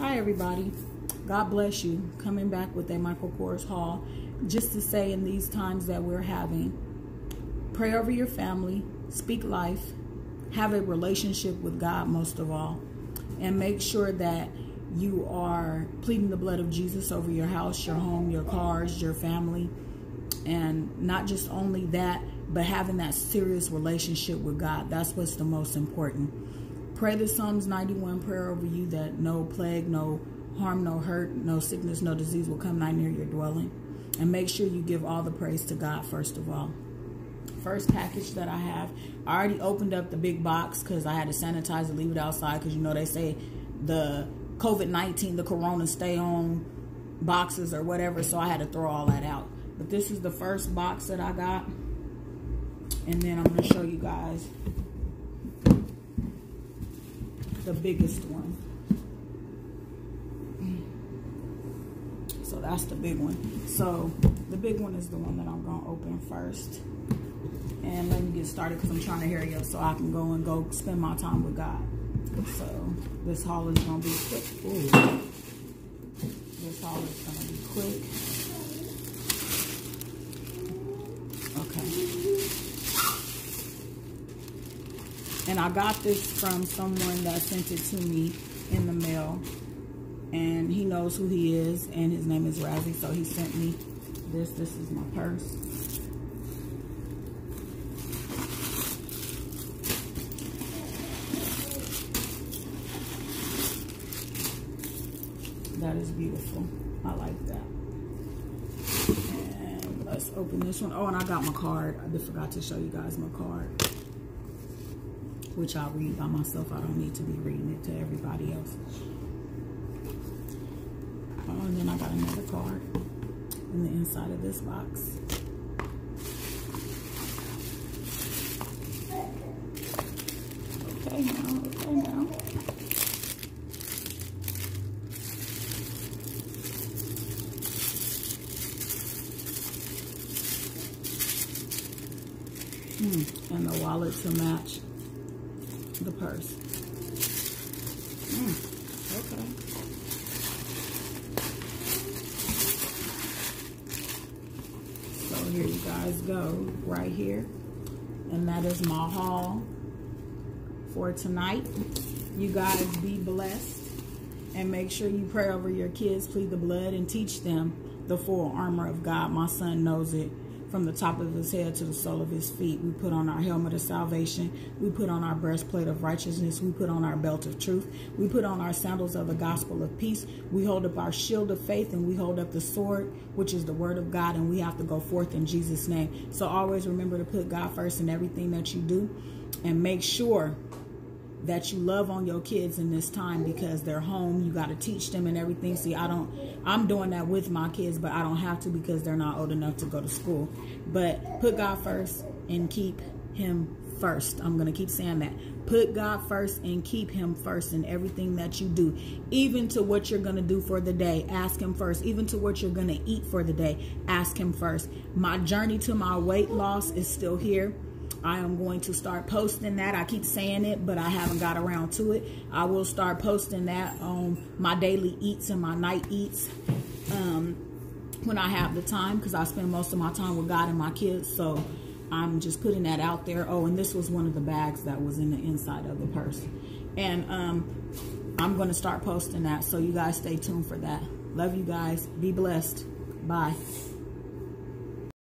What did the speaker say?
Hi, everybody. God bless you. Coming back with a Michael Kors haul. Just to say, in these times that we're having, pray over your family, speak life, have a relationship with God most of all, and make sure that you are pleading the blood of Jesus over your house, your home, your cars, your family, and not just only that, but having that serious relationship with God. That's what's the most important. Pray the Psalms 91 prayer over you that no plague, no harm, no hurt, no sickness, no disease will come nigh near your dwelling. And make sure you give all the praise to God first of all. First package that I have, I already opened up the big box because I had to sanitize and leave it outside because you know they say the COVID-19, the corona stay on boxes or whatever, so I had to throw all that out. But this is the first box that I got. And then I'm going to show you guys the biggest one. So that's the big one. So the big one is the one that I'm going to open first. And let me get started because I'm trying to hurry up so I can go and go spend my time with God. So this haul is going to be quick. Ooh. This haul is going to be quick. And I got this from someone that sent it to me in the mail. And he knows who he is. And his name is Razzie. So he sent me this. This is my purse. That is beautiful. I like that. And let's open this one. Oh, and I got my card. I forgot to show you guys my card which I'll read by myself. I don't need to be reading it to everybody else. Oh, and then I got another card in the inside of this box. Okay now, okay now. Hmm, and the wallet to match the purse. Mm, okay. So here you guys go, right here. And that is my haul for tonight. You guys be blessed. And make sure you pray over your kids, plead the blood, and teach them the full armor of God. My son knows it from the top of his head to the sole of his feet. We put on our helmet of salvation. We put on our breastplate of righteousness. We put on our belt of truth. We put on our sandals of the gospel of peace. We hold up our shield of faith and we hold up the sword, which is the word of God, and we have to go forth in Jesus' name. So always remember to put God first in everything that you do and make sure that you love on your kids in this time because they're home. You got to teach them and everything. See, I don't, I'm doing that with my kids, but I don't have to because they're not old enough to go to school. But put God first and keep him first. I'm going to keep saying that. Put God first and keep him first in everything that you do. Even to what you're going to do for the day, ask him first. Even to what you're going to eat for the day, ask him first. My journey to my weight loss is still here. I am going to start posting that. I keep saying it, but I haven't got around to it. I will start posting that on my daily eats and my night eats um, when I have the time because I spend most of my time with God and my kids. So I'm just putting that out there. Oh, and this was one of the bags that was in the inside of the purse. And um, I'm going to start posting that. So you guys stay tuned for that. Love you guys. Be blessed. Bye.